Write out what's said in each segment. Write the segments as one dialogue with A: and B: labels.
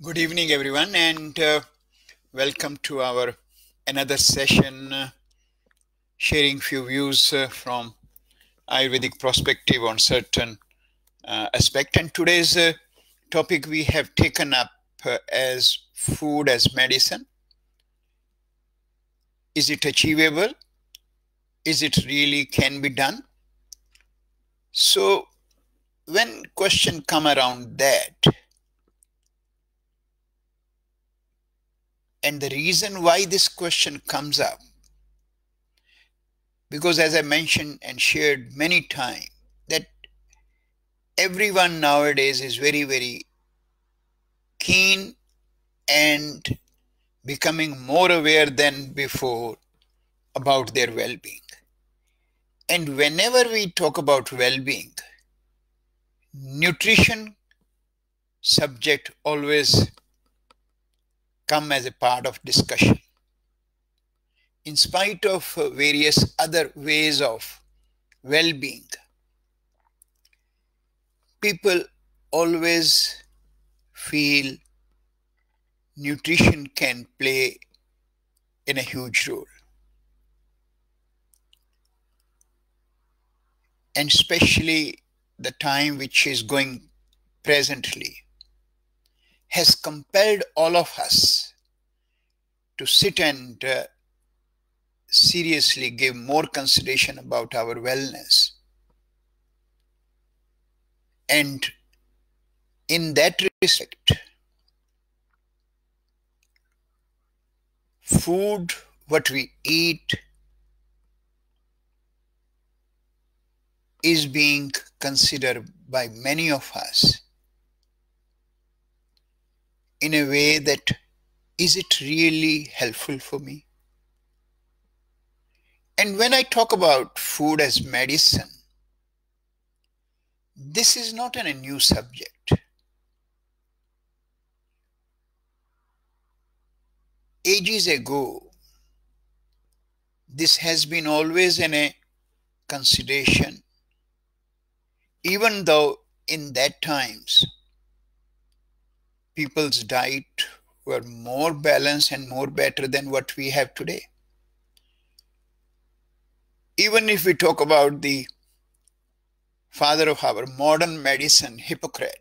A: Good evening, everyone, and uh, welcome to our another session, uh, sharing few views uh, from Ayurvedic perspective on certain uh, aspect. And today's uh, topic we have taken up uh, as food as medicine. Is it achievable? Is it really can be done? So, when question come around that And the reason why this question comes up, because as I mentioned and shared many times, that everyone nowadays is very, very keen and becoming more aware than before about their well being. And whenever we talk about well being, nutrition subject always come as a part of discussion. In spite of various other ways of well being, people always feel nutrition can play in a huge role. And especially the time which is going presently has compelled all of us to sit and uh, seriously give more consideration about our wellness. And in that respect, food, what we eat, is being considered by many of us in a way that is it really helpful for me? And when I talk about food as medicine, this is not a new subject. Ages ago, this has been always in a consideration, even though in that times people's diet were more balanced and more better than what we have today. Even if we talk about the father of our modern medicine, Hippocrates,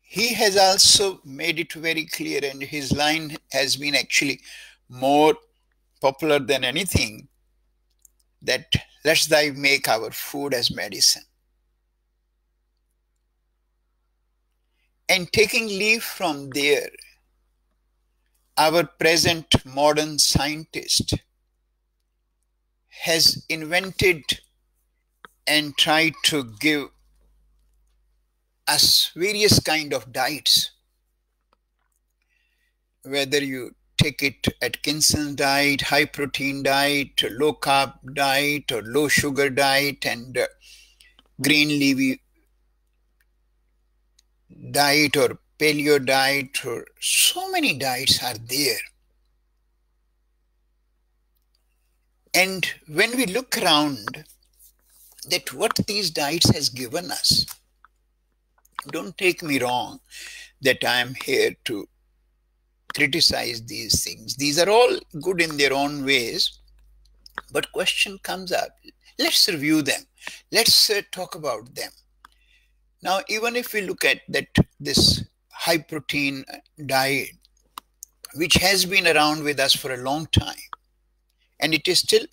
A: he has also made it very clear, and his line has been actually more popular than anything that let's thy make our food as medicine. And taking leave from there, our present modern scientist has invented and tried to give us various kind of diets. Whether you take it Atkinson diet, high protein diet, low carb diet, or low sugar diet, and uh, green leafy diet or paleo diet or so many diets are there. And when we look around that what these diets has given us, don't take me wrong that I am here to criticize these things. These are all good in their own ways, but question comes up. Let's review them. Let's uh, talk about them. Now, even if we look at that, this high protein diet, which has been around with us for a long time, and it is still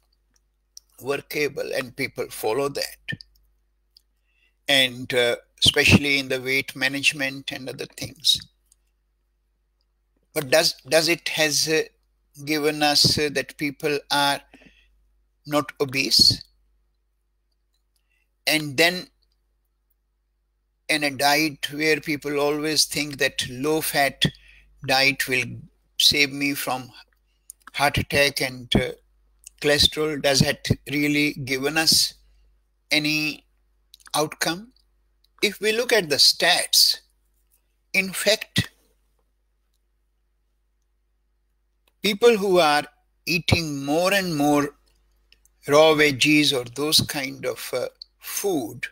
A: workable, and people follow that. And uh, especially in the weight management and other things. But does does it has uh, given us uh, that people are not obese? And then in a diet where people always think that low fat diet will save me from heart attack and uh, cholesterol does that really given us any outcome? If we look at the stats in fact people who are eating more and more raw veggies or those kind of uh, food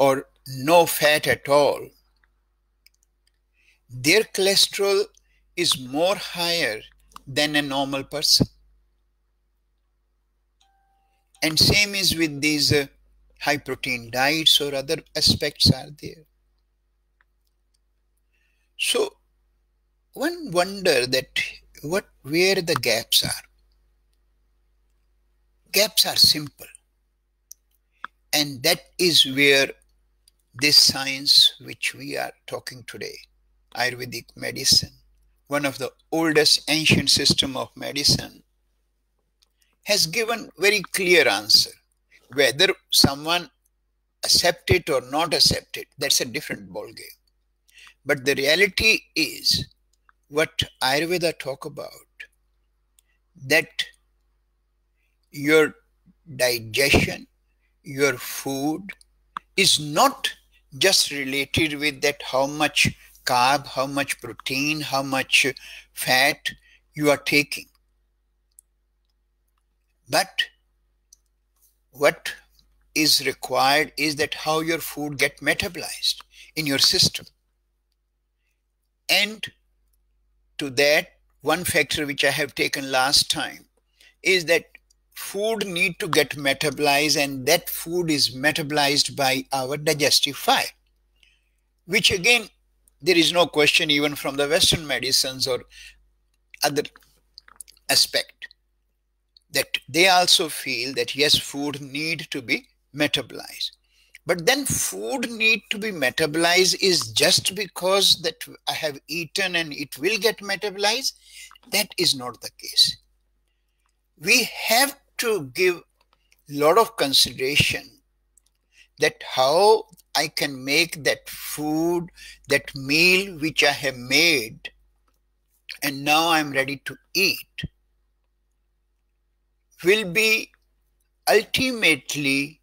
A: or no fat at all their cholesterol is more higher than a normal person. And same is with these uh, high protein diets or other aspects are there. So one wonder that what where the gaps are. Gaps are simple. And that is where this science which we are talking today, Ayurvedic medicine, one of the oldest ancient system of medicine, has given very clear answer. Whether someone accept it or not accept it, that's a different ballgame. But the reality is what Ayurveda talk about, that your digestion, your food is not just related with that how much carb, how much protein, how much fat you are taking. But what is required is that how your food get metabolized in your system. And to that, one factor which I have taken last time is that food need to get metabolized and that food is metabolized by our digestive fire which again, there is no question even from the Western medicines or other aspect that they also feel that yes food need to be metabolized. But then food need to be metabolized is just because that i have eaten and it will get metabolized. That is not the case. We have to give a lot of consideration that how i can make that food that meal which i have made and now i'm ready to eat will be ultimately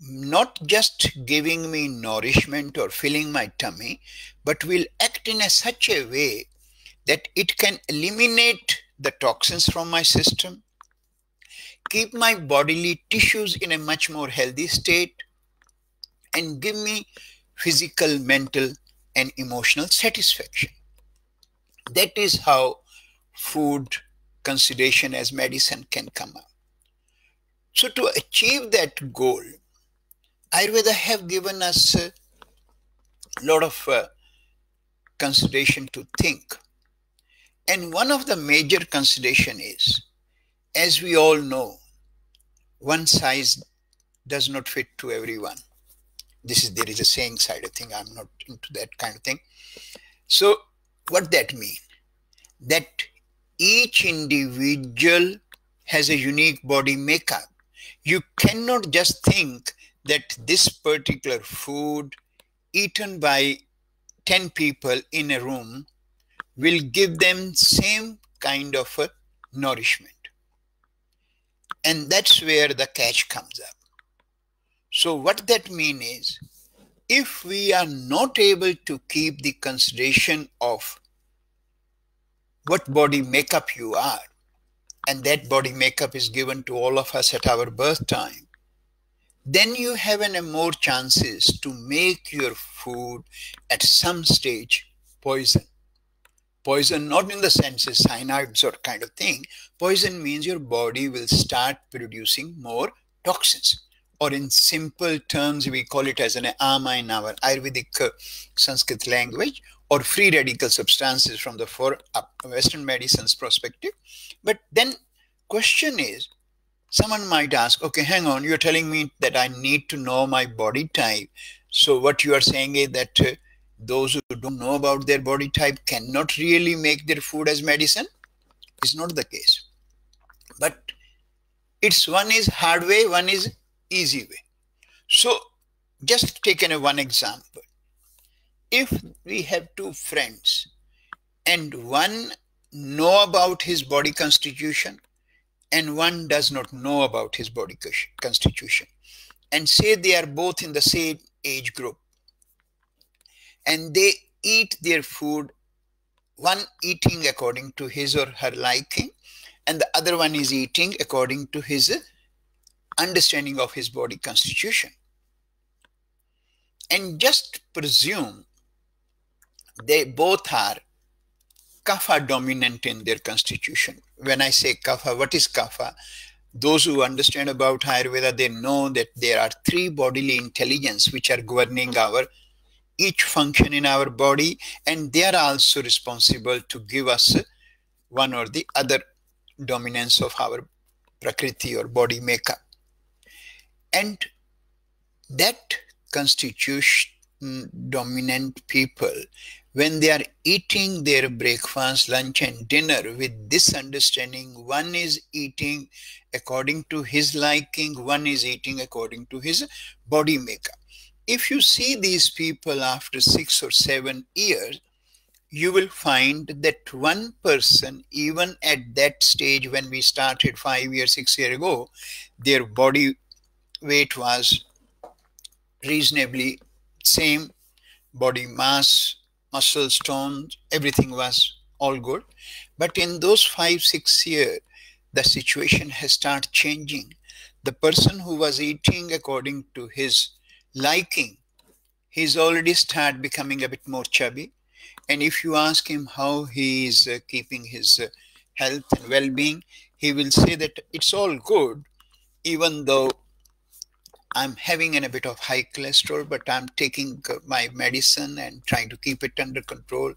A: not just giving me nourishment or filling my tummy, but will act in a such a way that it can eliminate the toxins from my system, keep my bodily tissues in a much more healthy state, and give me physical, mental, and emotional satisfaction. That is how food consideration as medicine can come up. So to achieve that goal, Ayurveda have given us a lot of uh, consideration to think. And one of the major consideration is, as we all know, one size does not fit to everyone. This is there is a saying side of thing. I'm not into that kind of thing. So what that mean? That each individual has a unique body makeup. You cannot just think that this particular food eaten by 10 people in a room will give them same kind of a nourishment. And that's where the catch comes up. So what that means is, if we are not able to keep the consideration of what body makeup you are. And that body makeup is given to all of us at our birth time. Then you have an, more chances to make your food at some stage poison. Poison, not in the sense of sort or kind of thing. Poison means your body will start producing more toxins. Or in simple terms, we call it as an ama in our Ayurvedic uh, Sanskrit language, or free radical substances from the for Western medicine's perspective. But then question is, someone might ask, okay, hang on, you're telling me that I need to know my body type. So what you are saying is that uh, those who don't know about their body type cannot really make their food as medicine? It's not the case. But it's one is hard way, one is easy way. So just taken a one example if we have two friends and one know about his body constitution and one does not know about his body constitution and say they are both in the same age group and they eat their food one eating according to his or her liking and the other one is eating according to his understanding of his body constitution and just presume they both are kapha dominant in their constitution. When I say kapha, what is kapha? Those who understand about Ayurveda, they know that there are three bodily intelligence which are governing our each function in our body, and they are also responsible to give us one or the other dominance of our prakriti or body makeup. And that constitution mm, dominant people when they are eating their breakfast, lunch, and dinner with this understanding, one is eating according to his liking, one is eating according to his body makeup. If you see these people after six or seven years, you will find that one person, even at that stage when we started five years, six years ago, their body weight was reasonably same body mass muscle stones, everything was all good. But in those five, six years, the situation has started changing. The person who was eating according to his liking, he's already started becoming a bit more chubby. And if you ask him how he is uh, keeping his uh, health and well-being, he will say that it's all good, even though I'm having a bit of high cholesterol, but I'm taking my medicine and trying to keep it under control.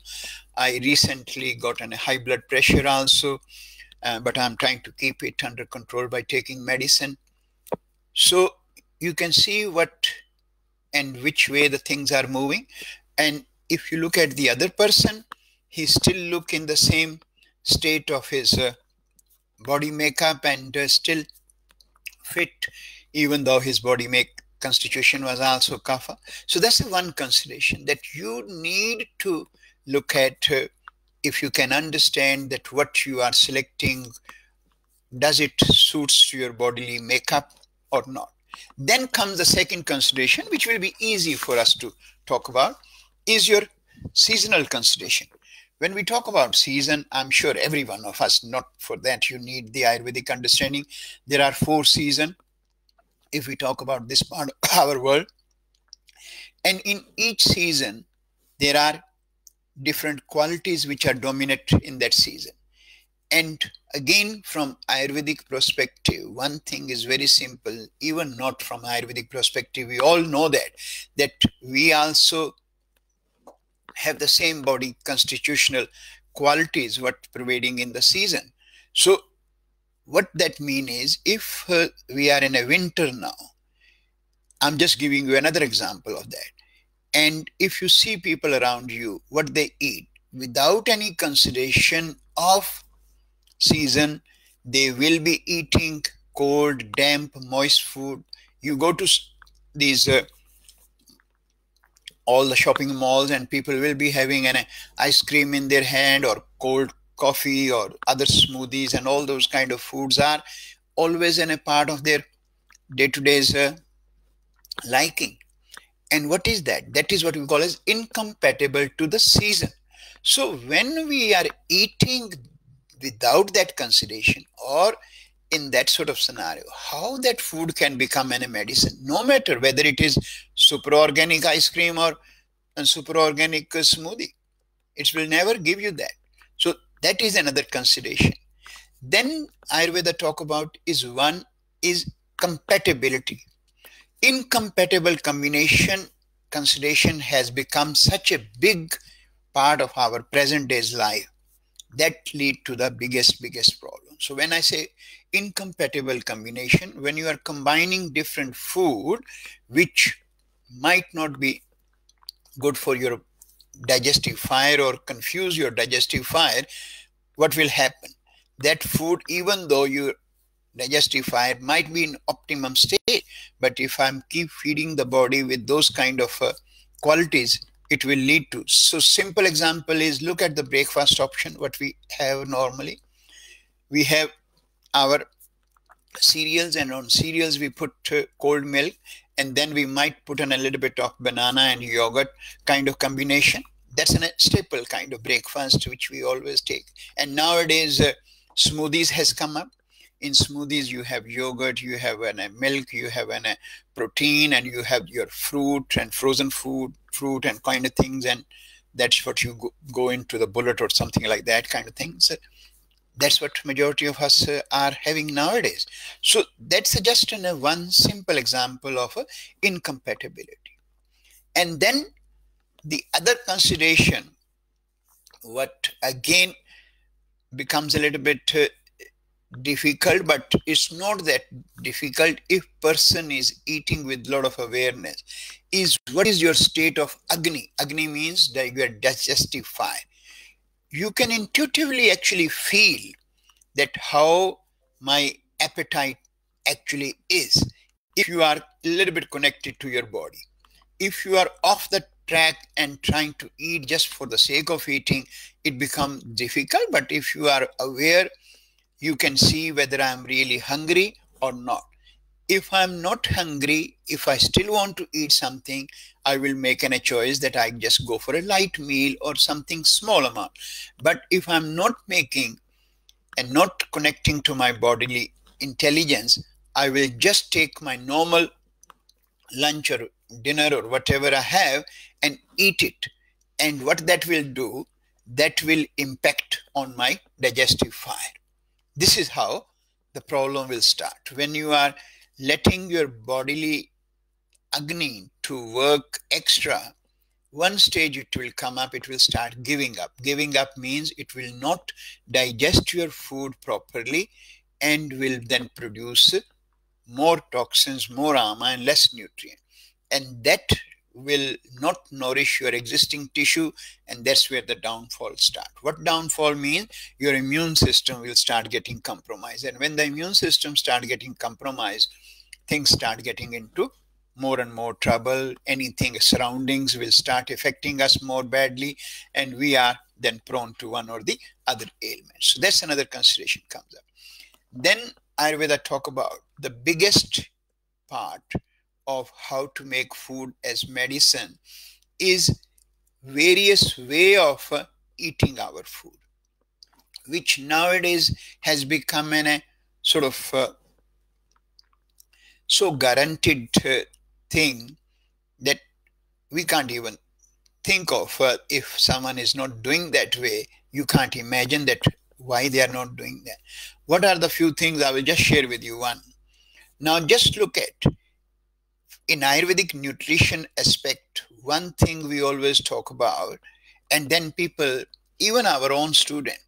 A: I recently got a high blood pressure also, uh, but I'm trying to keep it under control by taking medicine. So you can see what and which way the things are moving. And if you look at the other person, he still look in the same state of his uh, body makeup and uh, still fit even though his body make constitution was also kapha. So that's the one consideration that you need to look at uh, if you can understand that what you are selecting, does it suits your bodily makeup or not. Then comes the second consideration, which will be easy for us to talk about, is your seasonal consideration. When we talk about season, I'm sure every one of us, not for that you need the Ayurvedic understanding. There are four seasons if we talk about this part of our world. And in each season, there are different qualities which are dominant in that season. And again, from Ayurvedic perspective, one thing is very simple, even not from Ayurvedic perspective, we all know that, that we also have the same body constitutional qualities what prevailing in the season. So what that mean is if uh, we are in a winter now i'm just giving you another example of that and if you see people around you what they eat without any consideration of season they will be eating cold damp moist food. You go to these uh, all the shopping malls and people will be having an ice cream in their hand or cold coffee or other smoothies and all those kind of foods are always in a part of their day-to-day's uh, liking. And what is that? That is what we call as incompatible to the season. So when we are eating without that consideration or in that sort of scenario how that food can become a medicine no matter whether it is super organic ice cream or a super organic uh, smoothie it will never give you that so that is another consideration. Then Ayurveda talk about is one is compatibility. Incompatible combination consideration has become such a big part of our present day's life that lead to the biggest biggest problem so when i say incompatible combination when you are combining different food which might not be good for your digestive fire or confuse your digestive fire, what will happen? That food, even though your digestive fire might be in optimum state, but if I'm keep feeding the body with those kind of uh, qualities, it will lead to. So simple example is look at the breakfast option, what we have normally. We have our cereals and on cereals we put uh, cold milk and then we might put in a little bit of banana and yogurt kind of combination that's a staple kind of breakfast which we always take and nowadays uh, smoothies has come up in smoothies you have yogurt you have an, a milk you have an, a protein and you have your fruit and frozen food fruit and kind of things and that's what you go, go into the bullet or something like that kind of thing. So that's what majority of us uh, are having nowadays. So that's just an, one simple example of uh, incompatibility. And then the other consideration, what again becomes a little bit uh, difficult but it's not that difficult if person is eating with lot of awareness. Is what is your state of agni? Agni means that you are digestive fire you can intuitively actually feel that how my appetite actually is if you are a little bit connected to your body. If you are off the track and trying to eat just for the sake of eating it becomes difficult. But if you are aware you can see whether I'm really hungry or not. If I'm not hungry, if I still want to eat something, I will make an, a choice that I just go for a light meal or something small amount. But if I'm not making and not connecting to my bodily intelligence, I will just take my normal lunch or dinner or whatever I have and eat it. And what that will do, that will impact on my digestive fire. This is how the problem will start. When you are letting your bodily Agni to work extra, one stage it will come up, it will start giving up. Giving up means it will not digest your food properly and will then produce more toxins, more ama, and less nutrient. And that will not nourish your existing tissue and that's where the downfall start. What downfall means? Your immune system will start getting compromised. And when the immune system start getting compromised things start getting into more and more trouble. Anything surroundings will start affecting us more badly and we are then prone to one or the other ailments. So that's another consideration comes up. Then ayurveda talk about the biggest part of how to make food as medicine is various way of uh, eating our food which nowadays has become a sort of uh, so guaranteed uh, thing that we can't even think of uh, if someone is not doing that way you can't imagine that why they are not doing that. What are the few things i will just share with you one? Now just look at in Ayurvedic nutrition aspect, one thing we always talk about, and then people, even our own student,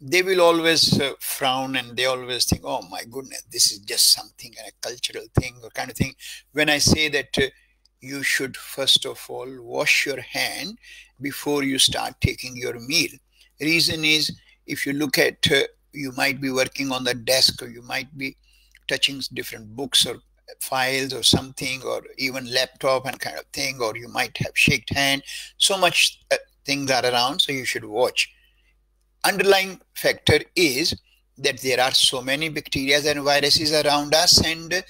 A: they will always uh, frown and they always think, oh my goodness, this is just something, a cultural thing or kind of thing. When I say that uh, you should first of all wash your hand before you start taking your meal. Reason is, if you look at, uh, you might be working on the desk or you might be touching different books or files or something or even laptop and kind of thing or you might have shaked hand. So much uh, things are around so you should watch. Underlying factor is that there are so many bacteria and viruses around us and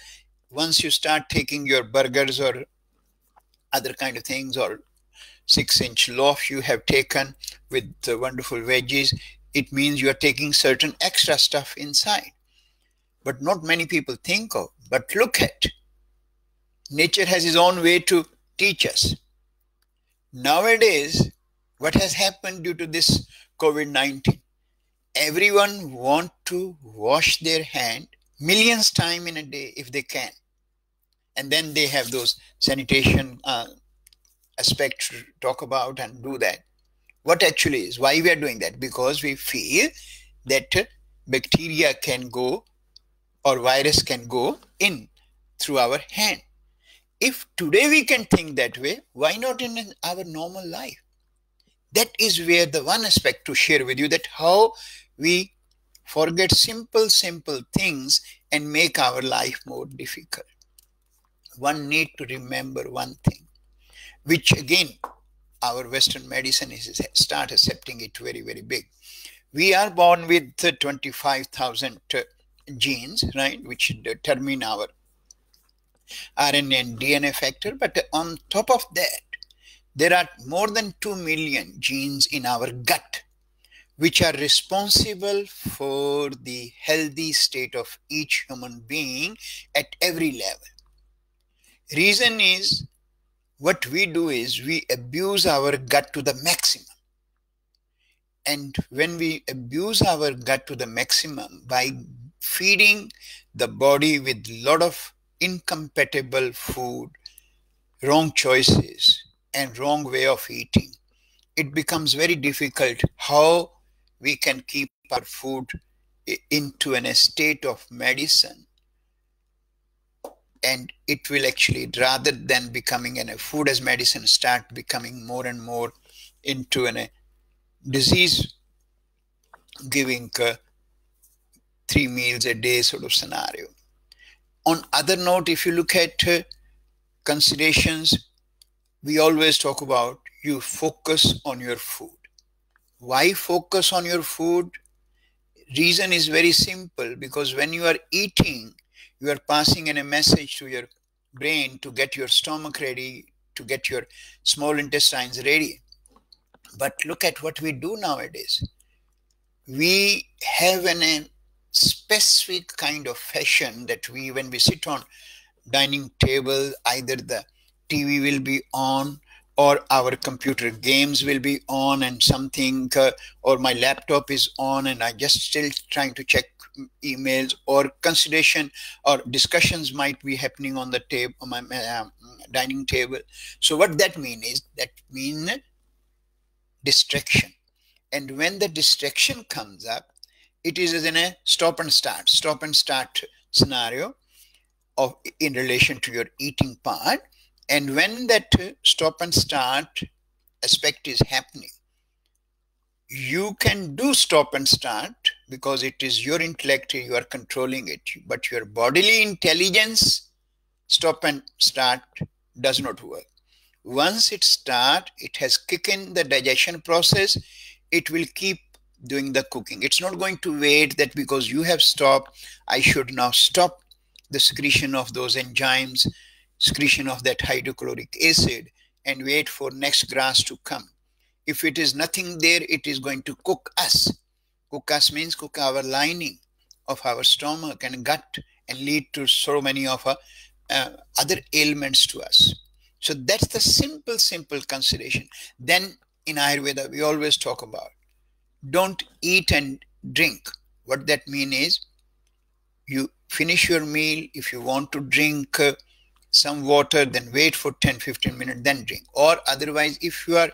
A: once you start taking your burgers or other kind of things or six inch loaf you have taken with the wonderful veggies it means you are taking certain extra stuff inside. But not many people think of but look at nature has its own way to teach us. Nowadays, what has happened due to this COVID-19? Everyone want to wash their hand millions time in a day if they can. And then they have those sanitation uh, aspects to talk about and do that. What actually is, why we are doing that? Because we feel that bacteria can go or virus can go in through our hand. If today we can think that way, why not in our normal life? That is where the one aspect to share with you that how we forget simple, simple things and make our life more difficult. One need to remember one thing, which again, our Western medicine is start accepting it very, very big. We are born with 25,000 uh, genes, right, which determine our RNA and DNA factor. But on top of that, there are more than 2 million genes in our gut, which are responsible for the healthy state of each human being at every level. Reason is what we do is we abuse our gut to the maximum. And when we abuse our gut to the maximum by feeding the body with a lot of incompatible food, wrong choices, and wrong way of eating, it becomes very difficult how we can keep our food into an state of medicine. And it will actually rather than becoming a food as medicine start becoming more and more into an, a disease giving uh, three meals a day sort of scenario on other note if you look at uh, considerations we always talk about you focus on your food why focus on your food reason is very simple because when you are eating you are passing in a message to your brain to get your stomach ready, to get your small intestines ready. But look at what we do nowadays. We have an, specific kind of fashion that we, when we sit on dining table, either the TV will be on or our computer games will be on and something uh, or my laptop is on and i just still trying to check emails or consideration or discussions might be happening on the table on my uh, dining table. So what that mean is that mean distraction. And when the distraction comes up it is in a stop and start stop and start scenario of in relation to your eating part. And when that stop and start aspect is happening you can do stop and start because it is your intellect you are controlling it. But your bodily intelligence stop and start does not work. Once it start it has kicked in the digestion process. It will keep doing the cooking it's not going to wait that because you have stopped i should now stop the secretion of those enzymes secretion of that hydrochloric acid and wait for next grass to come if it is nothing there, it is going to cook us. Cook us means cook our lining of our stomach and gut and lead to so many of our, uh, other ailments to us. So that's the simple, simple consideration. Then in Ayurveda, we always talk about don't eat and drink. What that means is you finish your meal. If you want to drink uh, some water, then wait for 10 15 minutes, then drink. Or otherwise, if you are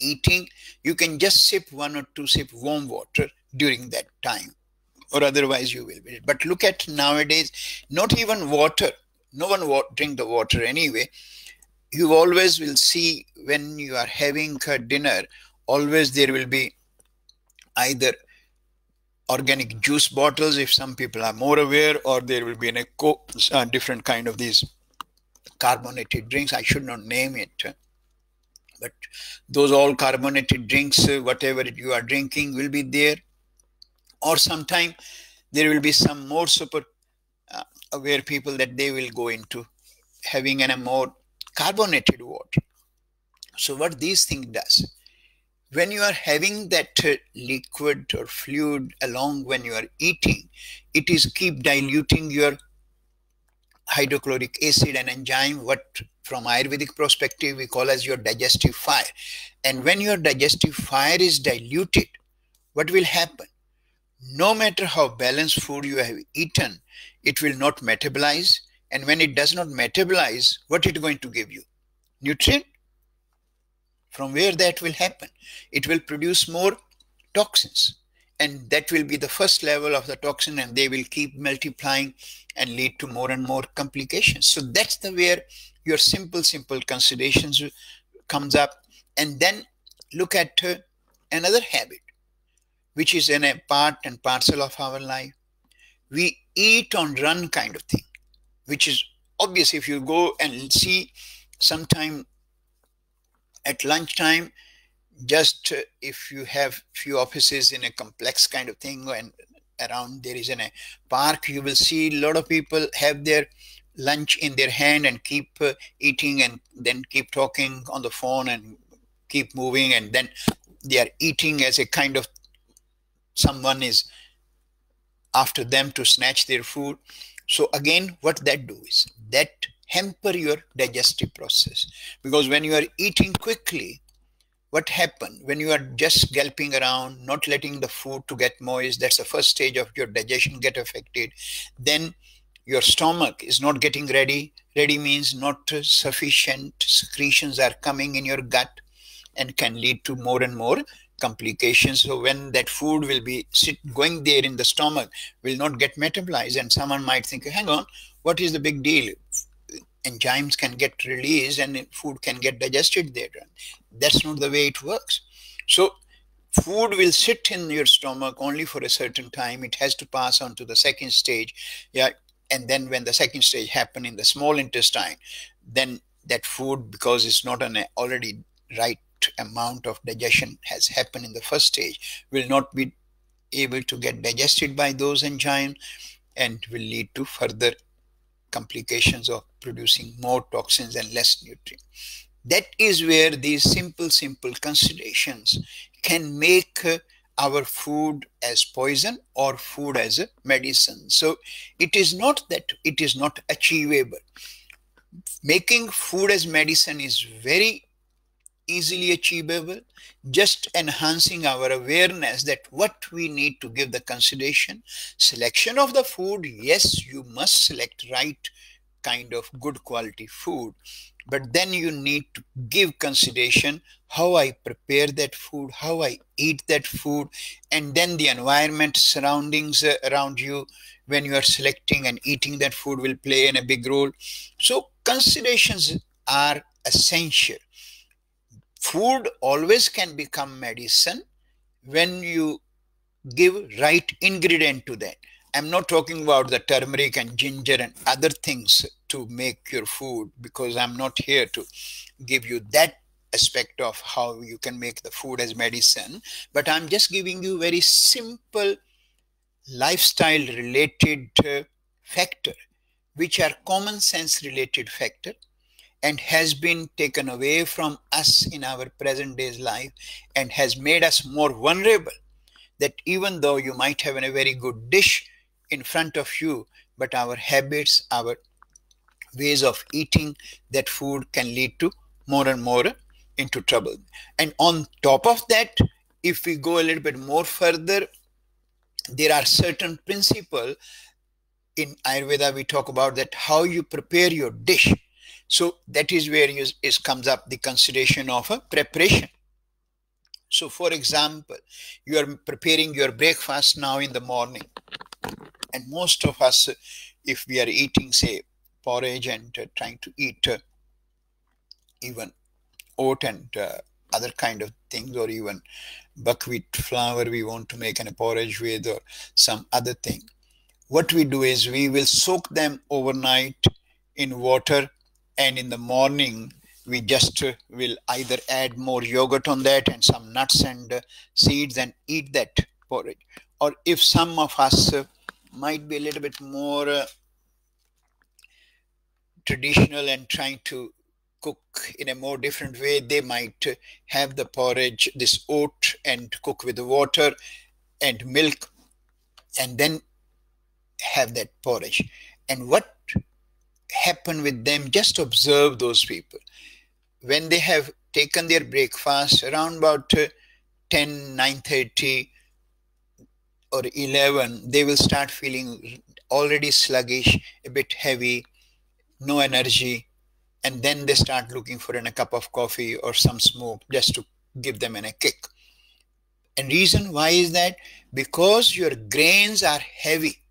A: eating, you can just sip one or two sip warm water during that time or otherwise you will be. But look at nowadays, not even water. No one wa- drink the water anyway. You always will see when you are having a dinner, always there will be either organic juice bottles if some people are more aware or there will be a uh, different kind of these carbonated drinks. I should not name it but those all carbonated drinks uh, whatever you are drinking will be there. Or sometime there will be some more super uh, aware people that they will go into having an, a more carbonated water. So what these things does when you are having that uh, liquid or fluid along when you are eating it is keep diluting your hydrochloric acid and enzyme what from ayurvedic perspective we call as your digestive fire. And when your digestive fire is diluted what will happen? No matter how balanced food you have eaten it will not metabolize. And when it does not metabolize what it going to give you? Nutrient from where that will happen? It will produce more toxins. And that will be the first level of the toxin and they will keep multiplying and lead to more and more complications. So that's the where your simple simple considerations comes up. And then look at uh, another habit which is in a part and parcel of our life. We eat on run kind of thing which is obvious if you go and see sometime at lunchtime just uh, if you have few offices in a complex kind of thing and around there is in a park you will see a lot of people have their lunch in their hand and keep uh, eating and then keep talking on the phone and keep moving and then they are eating as a kind of someone is after them to snatch their food. So again what that do is that hamper your digestive process. Because when you are eating quickly what happens when you are just gulping around not letting the food to get moist that's the first stage of your digestion get affected then your stomach is not getting ready. Ready means not sufficient secretions are coming in your gut and can lead to more and more complications. So when that food will be sit, going there in the stomach will not get metabolized and someone might think hang on what is the big deal enzymes can get released and food can get digested there. That's not the way it works. So food will sit in your stomach only for a certain time. It has to pass on to the second stage. Yeah. And then when the second stage happen in the small intestine, then that food, because it's not an already right amount of digestion has happened in the first stage, will not be able to get digested by those enzymes and will lead to further complications of producing more toxins and less nutrient. That is where these simple, simple considerations can make our food as poison or food as a medicine. So it is not that it is not achievable. Making food as medicine is very easily achievable just enhancing our awareness that what we need to give the consideration. Selection of the food yes you must select right kind of good quality food but then you need to give consideration how i prepare that food how i eat that food and then the environment surroundings around you when you are selecting and eating that food will play in a big role. So considerations are essential food always can become medicine when you give right ingredient to that. I'm not talking about the turmeric and ginger and other things to make your food because i'm not here to give you that aspect of how you can make the food as medicine but i'm just giving you very simple lifestyle related uh, factor which are common sense related factor and has been taken away from us in our present day's life and has made us more vulnerable that even though you might have a very good dish in front of you but our habits our ways of eating that food can lead to more and more into trouble. And on top of that if we go a little bit more further there are certain principles in ayurveda we talk about that how you prepare your dish so that is where is, is comes up the consideration of a preparation. So for example, you are preparing your breakfast now in the morning. And most of us, if we are eating, say, porridge and uh, trying to eat uh, even oat and uh, other kind of things or even buckwheat flour we want to make a porridge with or some other thing. What we do is we will soak them overnight in water and in the morning we just will either add more yogurt on that and some nuts and uh, seeds and eat that porridge or if some of us uh, might be a little bit more uh, traditional and trying to cook in a more different way they might have the porridge this oat and cook with the water and milk and then have that porridge. And what happen with them just observe those people. When they have taken their breakfast around about uh, 10 9:30 or 11 they will start feeling already sluggish a bit heavy no energy and then they start looking for a cup of coffee or some smoke just to give them a kick. And reason why is that? Because your grains are heavy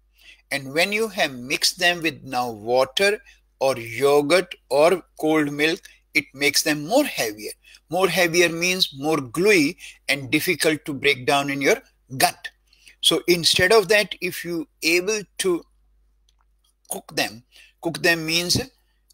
A: and when you have mixed them with now water or yogurt or cold milk, it makes them more heavier. More heavier means more gluey and difficult to break down in your gut. So instead of that, if you able to cook them, cook them means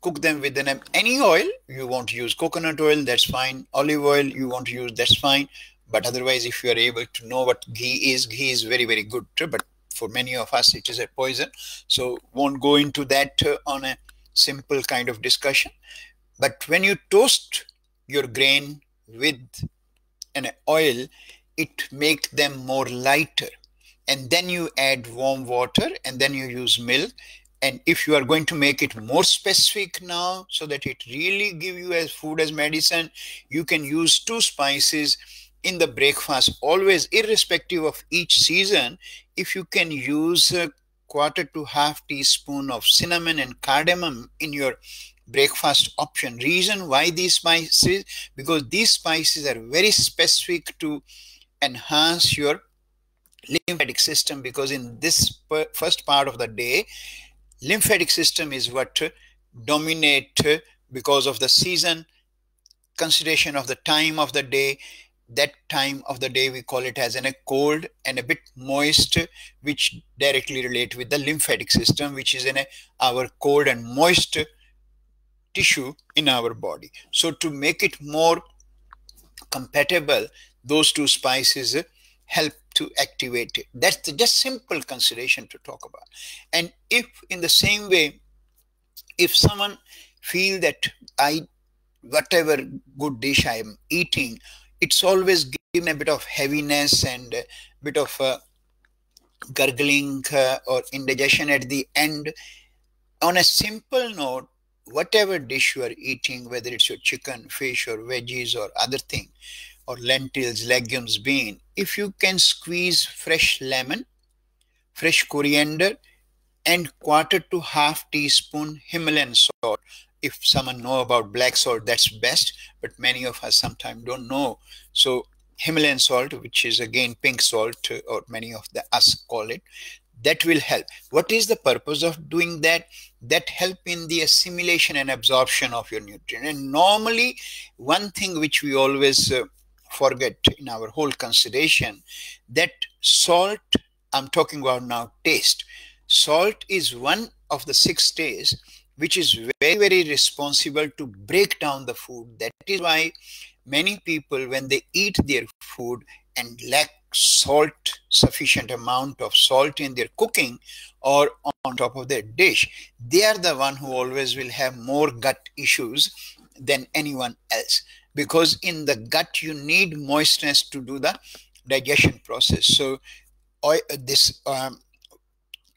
A: cook them with an, any oil. You want to use coconut oil, that's fine. Olive oil, you want to use, that's fine. But otherwise, if you are able to know what ghee is, ghee is very, very good. But for many of us it is a poison. So won't go into that uh, on a simple kind of discussion. But when you toast your grain with an oil it make them more lighter. And then you add warm water and then you use milk. And if you are going to make it more specific now so that it really give you as food as medicine you can use two spices in the breakfast always irrespective of each season if you can use a quarter to half teaspoon of cinnamon and cardamom in your breakfast option. Reason why these spices because these spices are very specific to enhance your lymphatic system because in this first part of the day lymphatic system is what dominate because of the season consideration of the time of the day that time of the day we call it as in a cold and a bit moist which directly relate with the lymphatic system which is in a, our cold and moist tissue in our body so to make it more compatible those two spices help to activate it. That's just simple consideration to talk about. And if in the same way, if someone feel that I, whatever good dish I am eating, it's always given a bit of heaviness and a bit of uh, gurgling uh, or indigestion at the end. On a simple note, whatever dish you are eating, whether it's your chicken, fish, or veggies, or other thing, or lentils, legumes, bean, if you can squeeze fresh lemon, fresh coriander, and quarter to half teaspoon Himalayan salt. If someone know about black salt, that's best, but many of us sometimes don't know. So Himalayan salt, which is again pink salt, or many of the us call it, that will help. What is the purpose of doing that? That help in the assimilation and absorption of your nutrient. And normally, one thing which we always uh, forget in our whole consideration that salt, I'm talking about now taste, salt is one of the six tastes which is very, very responsible to break down the food. That is why many people, when they eat their food and lack salt, sufficient amount of salt in their cooking or on top of their dish, they are the one who always will have more gut issues than anyone else because in the gut you need moistness to do the digestion process so oil, this um,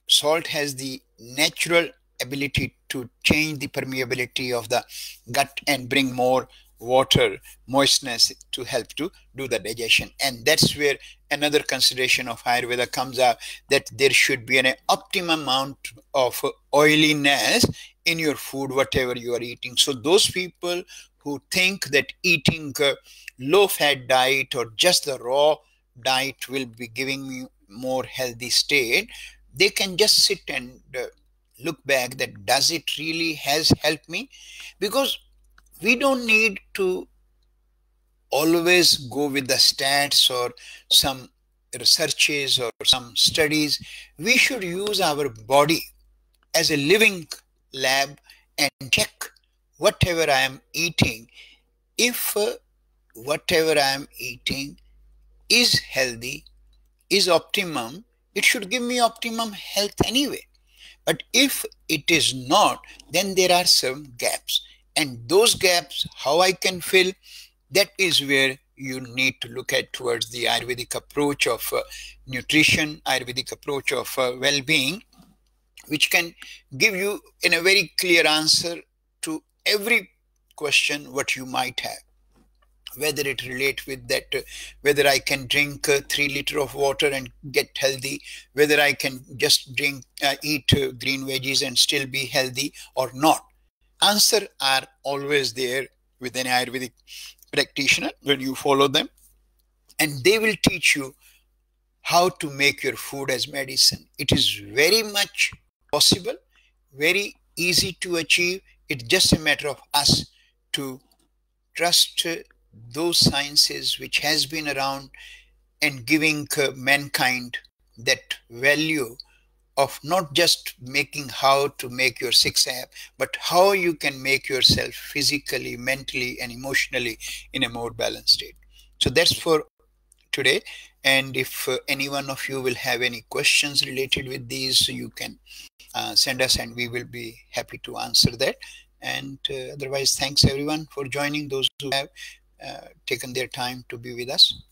A: salt has the natural ability to change the permeability of the gut and bring more water moistness to help to do the digestion. And that's where another consideration of ayurveda comes up that there should be an optimum amount of oiliness in your food whatever you are eating. So those people who think that eating low fat diet or just the raw diet will be giving me more healthy state they can just sit and uh, look back that does it really has helped me? Because we don't need to always go with the stats or some researches or some studies. We should use our body as a living lab and check whatever I am eating, if uh, whatever I am eating is healthy, is optimum, it should give me optimum health anyway. But if it is not, then there are some gaps. And those gaps, how I can fill, that is where you need to look at towards the Ayurvedic approach of uh, nutrition, Ayurvedic approach of uh, well being, which can give you in a very clear answer to every question what you might have whether it relate with that uh, whether i can drink uh, 3 liter of water and get healthy whether i can just drink uh, eat uh, green veggies and still be healthy or not. Answer are always there with an ayurvedic practitioner when you follow them. And they will teach you how to make your food as medicine. It is very much possible very easy to achieve. It's just a matter of us to trust those sciences which has been around and giving mankind that value of not just making how to make your six app, but how you can make yourself physically, mentally, and emotionally in a more balanced state. So that's for today. And if uh, any one of you will have any questions related with these, you can uh, send us and we will be happy to answer that. And uh, otherwise, thanks everyone for joining, those who have Uh, taken their time to be with us.